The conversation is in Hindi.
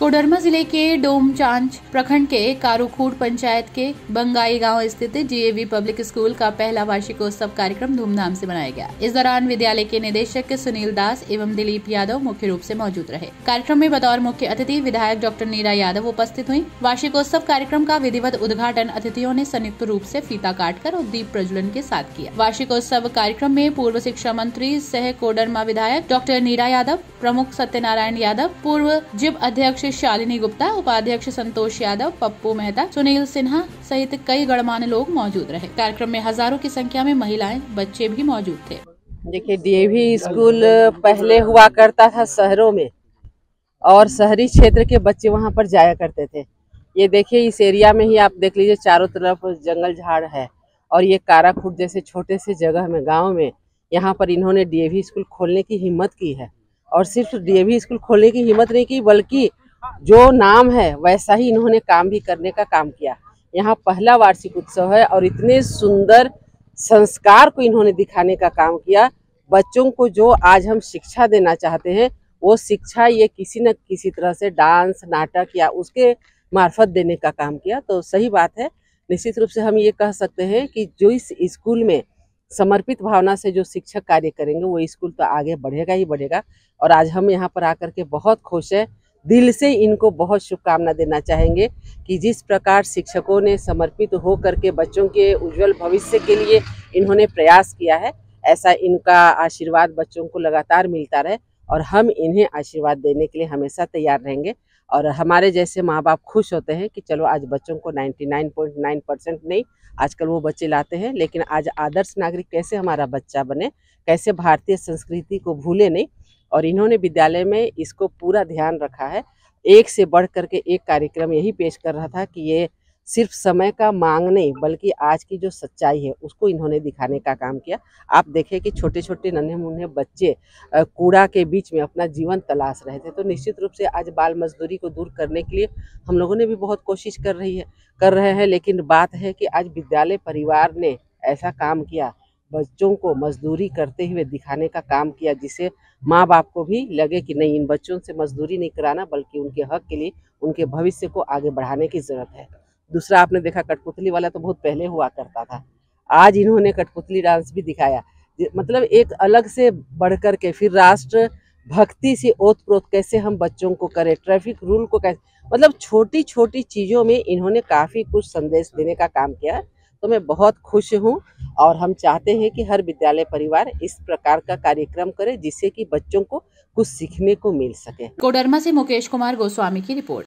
कोडरमा ज़िले के डोमचांच प्रखंड के कारूखूड पंचायत के बंगाई गाँव स्थित जीएवी पब्लिक स्कूल का पहला वार्षिकोत्सव कार्यक्रम धूमधाम से मनाया गया। इस दौरान विद्यालय के निदेशक सुनील दास एवं दिलीप यादव मुख्य रूप से मौजूद रहे। कार्यक्रम में बतौर मुख्य अतिथि विधायक डॉक्टर नीरा यादव उपस्थित हुई। वार्षिकोत्सव कार्यक्रम का विधिवत उद्घाटन अतिथियों ने संयुक्त रूप ऐसी फीता काटकर और दीप प्रज्वलन के साथ किया। वार्षिकोत्सव कार्यक्रम में पूर्व शिक्षा मंत्री सह कोडरमा विधायक डॉक्टर नीरा यादव, प्रमुख सत्यनारायण यादव, पूर्व जिप अध्यक्ष शालिनी गुप्ता, उपाध्यक्ष संतोष यादव, पप्पू मेहता, सुनील सिन्हा सहित कई गणमान्य लोग मौजूद रहे। कार्यक्रम में हज़ारों की संख्या में महिलाएँ, बच्चे भी मौजूद थे। देखिए, डीएवी स्कूल पहले हुआ करता था शहरों में, और शहरी क्षेत्र के बच्चे वहाँ पर जाया करते थे। ये देखिए, इस एरिया में ही आप देख लीजिए, चारों तरफ़ जंगल झाड़ है, और ये काराखुट जैसे छोटे से जगह में, गाँव में, यहाँ पर इन्होंने डीएवी स्कूल खोलने की हिम्मत की है। और सिर्फ़ डीएवी स्कूल खोलने की हिम्मत नहीं की, बल्कि जो नाम है, वैसा ही इन्होंने काम भी करने का काम किया। यहाँ पहला वार्षिक उत्सव है और इतने सुंदर संस्कार को इन्होंने दिखाने का काम किया। बच्चों को जो आज हम शिक्षा देना चाहते हैं, वो शिक्षा ये किसी न किसी तरह से डांस, नाटक या उसके मार्फत देने का काम किया। तो सही बात है, निश्चित रूप से हम ये कह सकते हैं कि जो इस स्कूल में समर्पित भावना से जो शिक्षक कार्य करेंगे, वो स्कूल तो आगे बढ़ेगा ही बढ़ेगा। और आज हम यहाँ पर आकर के बहुत खुश है। दिल से इनको बहुत शुभकामना देना चाहेंगे कि जिस प्रकार शिक्षकों ने समर्पित हो करके बच्चों के उज्जवल भविष्य के लिए इन्होंने प्रयास किया है, ऐसा इनका आशीर्वाद बच्चों को लगातार मिलता रहे और हम इन्हें आशीर्वाद देने के लिए हमेशा तैयार रहेंगे। और हमारे जैसे माँ बाप खुश होते हैं कि चलो आज बच्चों को 99.9 परसेंट नहीं, आजकल वो बच्चे लाते हैं, लेकिन आज आदर्श नागरिक कैसे हमारा बच्चा बने, कैसे भारतीय संस्कृति को भूले नहीं और इन्होंने विद्यालय में इसको पूरा ध्यान रखा है। एक से बढ़ करके एक कार्यक्रम यही पेश कर रहा था कि ये सिर्फ़ समय का मांग नहीं, बल्कि आज की जो सच्चाई है, उसको इन्होंने दिखाने का काम किया। आप देखें कि छोटे छोटे नन्हे मुन्ने बच्चे कूड़ा के बीच में अपना जीवन तलाश रहे थे। तो निश्चित रूप से आज बाल मजदूरी को दूर करने के लिए हम लोगों ने भी बहुत कोशिश कर रही है, कर रहे हैं। लेकिन बात है कि आज विद्यालय परिवार ने ऐसा काम किया, बच्चों को मजदूरी करते हुए दिखाने का काम किया जिससे माँ बाप को भी लगे कि नहीं, इन बच्चों से मजदूरी नहीं कराना, बल्कि उनके हक के लिए, उनके भविष्य को आगे बढ़ाने की ज़रूरत है। दूसरा, आपने देखा कठपुतली वाला तो बहुत पहले हुआ करता था। आज इन्होंने कठपुतली डांस भी दिखाया। मतलब एक अलग से बढ़ कर के, फिर राष्ट्र भक्ति से ओत प्रोत कैसे हम बच्चों को करें, ट्रैफ़िक रूल को कैसे मतलब छोटी छोटी चीज़ों में इन्होंने काफ़ी कुछ संदेश देने का काम किया। तो मैं बहुत खुश हूँ और हम चाहते हैं कि हर विद्यालय परिवार इस प्रकार का कार्यक्रम करे जिससे कि बच्चों को कुछ सीखने को मिल सके। कोडरमा से मुकेश कुमार गोस्वामी की रिपोर्ट।